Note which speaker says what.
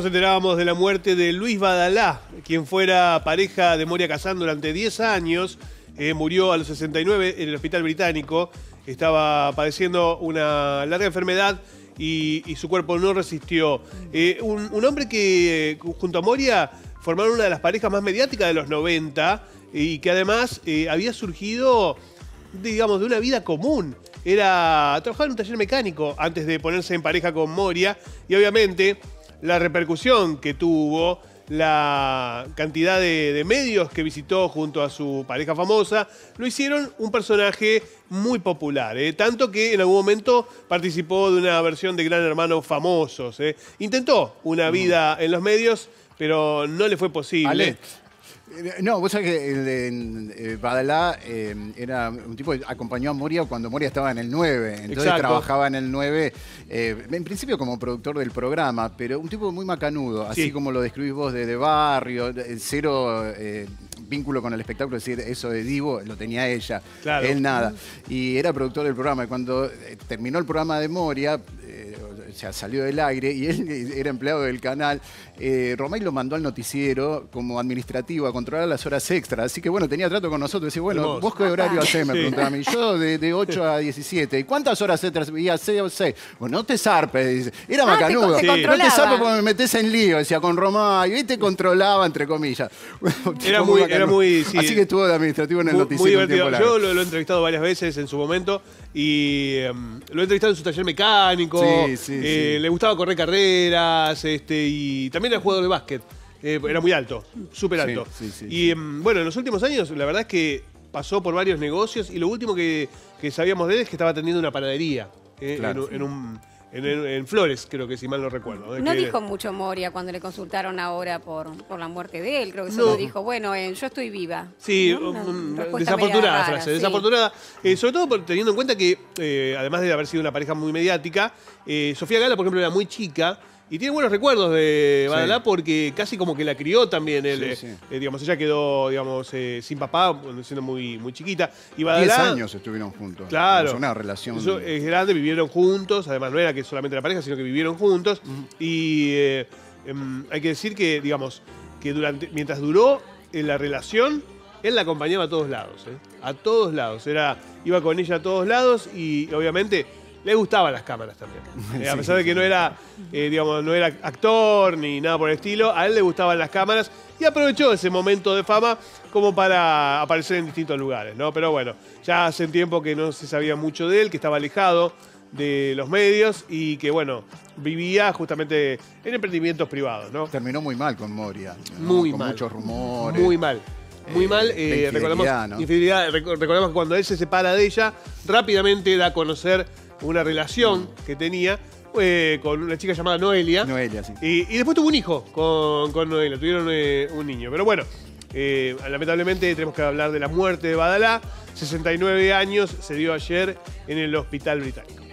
Speaker 1: Nos enterábamos de la muerte de Luis Badalá, quien fuera pareja de Moria Kazán durante 10 años. Eh, murió a los 69 en el hospital británico. Estaba padeciendo una larga enfermedad y, su cuerpo no resistió. Eh, un, hombre que, eh, junto a Moria, formaron una de las parejas más mediáticas de los 90 y que además había surgido, digamos, de una vida común. Era trabajar en un taller mecánico antes de ponerse en pareja con Moria y obviamente la repercusión que tuvo, la cantidad de, de medios que visitó junto a su pareja famosa, lo hicieron un personaje muy popular, ¿eh? tanto que en algún momento participó de una versión de Gran Hermano Famosos. ¿eh? Intentó una vida en los medios, pero no le fue posible.
Speaker 2: Ale. Eh, No, vos sabés que el de eh, Badalá eh, era un tipo que acompañó a Moria cuando Moria estaba en el 9. Entonces
Speaker 1: Exacto.
Speaker 2: trabajaba en el 9, eh, en principio como productor del programa, pero un tipo muy macanudo, así
Speaker 1: Sí.
Speaker 2: como lo describís vos de, de barrio, de- cero vínculo con el espectáculo, es decir, eso de Divo lo tenía ella,
Speaker 1: Claro.
Speaker 2: él nada. Y era productor del programa. Y cuando terminó el programa de Moria, o sea, salió del aire y él era empleado del canal, eh, Romay lo mandó al noticiero como administrativo a controlar las horas extras. Así que bueno, tenía trato con nosotros. Decía, bueno. ¿vos qué horario hacés? Me
Speaker 1: Sí.
Speaker 2: preguntaba a mí. Yo de, de 8 a 17. ¿Y cuántas horas extras? Y a 6 o 6. Bueno, no te zarpes. dice. Era
Speaker 3: Ah,
Speaker 2: macanudo.
Speaker 3: te
Speaker 2: No te
Speaker 3: controlaba.
Speaker 2: zarpes porque me metés en lío, decía con Romay. Y te controlaba, entre comillas.
Speaker 1: Era muy- era muy, sí.
Speaker 2: Así que estuvo de administrativo en el
Speaker 1: Muy-
Speaker 2: noticiero.
Speaker 1: Muy divertido. Yo lo, lo he entrevistado varias veces en su momento y em, lo he entrevistado en su taller mecánico.
Speaker 2: Sí, sí,
Speaker 1: eh,
Speaker 2: sí.
Speaker 1: Le gustaba correr carreras este, y también era jugador de básquet. Eh, era muy alto, súper alto.
Speaker 2: Sí, sí, sí,
Speaker 1: y em, bueno, en los últimos años la verdad es que pasó por varios negocios y lo último que, que sabíamos de él es que estaba atendiendo una panadería eh,
Speaker 2: Claro.
Speaker 1: en, un- en un- en- en- Flores, creo que si mal no recuerdo. eh,
Speaker 3: No
Speaker 1: que-
Speaker 3: dijo mucho Moria cuando le consultaron ahora por, por la muerte de él. Creo que
Speaker 1: No.
Speaker 3: solo dijo, bueno, eh, yo estoy viva.
Speaker 1: Sí, desafortunada
Speaker 3: rara,
Speaker 1: frase,
Speaker 3: sí.
Speaker 1: desafortunada. Eh, sobre todo teniendo en cuenta que, eh, además de haber sido una pareja muy mediática, Sofía Gala, por ejemplo, era muy chica y tiene buenos recuerdos de
Speaker 2: Sí.
Speaker 1: Badalá porque casi como que la crió también. él,
Speaker 2: Sí,
Speaker 1: eh,
Speaker 2: sí.
Speaker 1: eh, digamos, ella quedó, digamos, eh, sin papá, siendo muy, muy chiquita. Y
Speaker 2: 10
Speaker 1: Badalá,
Speaker 2: años estuvieron juntos.
Speaker 1: Claro.
Speaker 2: Es una relación.
Speaker 1: Eso es grande, vivieron juntos, además no era que solamente la pareja, sino que vivieron juntos. Y eh, em, hay que decir que, digamos, que durante, mientras duró la relación, él la acompañaba a todos lados, a todos lados. Era, iba con ella a todos lados y obviamente le gustaban las cámaras también. Eh, a pesar de que no era, eh, digamos, no era actor ni nada por el estilo, a él le gustaban las cámaras y aprovechó ese momento de fama como para aparecer en distintos lugares, ¿no? Pero bueno, ya hace un tiempo que no se sabía mucho de él, que estaba alejado de los medios y que, bueno, vivía justamente en emprendimientos privados, ¿no?
Speaker 2: Terminó muy mal con Moria. ¿no?
Speaker 1: Muy
Speaker 2: con
Speaker 1: mal.
Speaker 2: muchos rumores.
Speaker 1: Muy mal. Muy
Speaker 2: Eh,
Speaker 1: mal. eh,
Speaker 2: infidelidad,
Speaker 1: recordamos,
Speaker 2: ¿no?
Speaker 1: infidelidad, reco- recordemos que cuando él se separa de ella, rápidamente da a conocer una relación que tenía eh, con una chica llamada Noelia.
Speaker 2: Noelia, sí.
Speaker 1: Y, y después tuvo un hijo con, con Noelia, tuvieron eh, un niño. Pero bueno, eh, lamentablemente tenemos que hablar de la muerte de Badalá. 69 años se dio ayer en el hospital británico.